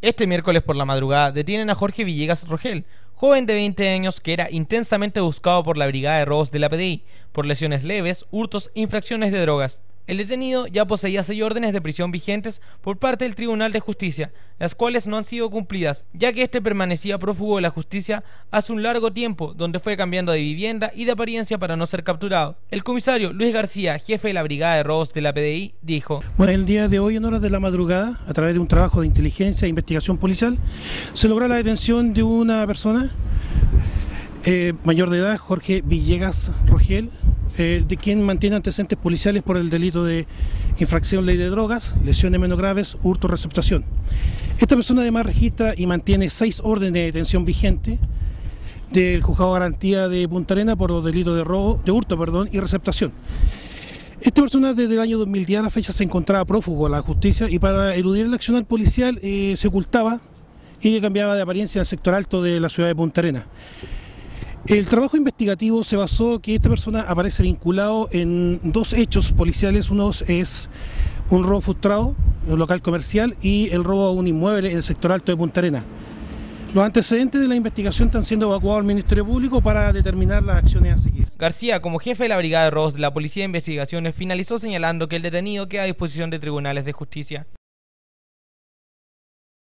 Este miércoles por la madrugada detienen a Jorge Villegas Rogel, joven de 20 años que era intensamente buscado por la Brigada de Robos de la PDI por lesiones leves, hurtos e infracciones de drogas. El detenido ya poseía seis órdenes de prisión vigentes por parte del Tribunal de Justicia, las cuales no han sido cumplidas, ya que este permanecía prófugo de la justicia hace un largo tiempo, donde fue cambiando de vivienda y de apariencia para no ser capturado. El comisario Luis García, jefe de la Brigada de Robos de la PDI, dijo: Bueno, el día de hoy, en horas de la madrugada, a través de un trabajo de inteligencia e investigación policial, se logró la detención de una persona eh, mayor de edad, Jorge Villegas Rogel, eh, de quien mantiene antecedentes policiales por el delito de infracción ley de drogas, lesiones menos graves, hurto, receptación. Esta persona además registra y mantiene seis órdenes de detención vigente del juzgado de garantía de Punta Arena por los delitos de robo, de hurto, perdón, y receptación. Esta persona desde el año 2010 a la fecha se encontraba prófugo a la justicia y para eludir el accionar policial eh, se ocultaba y cambiaba de apariencia en el sector alto de la ciudad de Punta Arena. El trabajo investigativo se basó que esta persona aparece vinculado en dos hechos policiales. Uno es un robo frustrado en un local comercial y el robo a un inmueble en el sector alto de Punta Arena. Los antecedentes de la investigación están siendo evacuados al Ministerio Público para determinar las acciones a seguir. García, como jefe de la Brigada de Robos de la Policía de Investigaciones, finalizó señalando que el detenido queda a disposición de tribunales de justicia.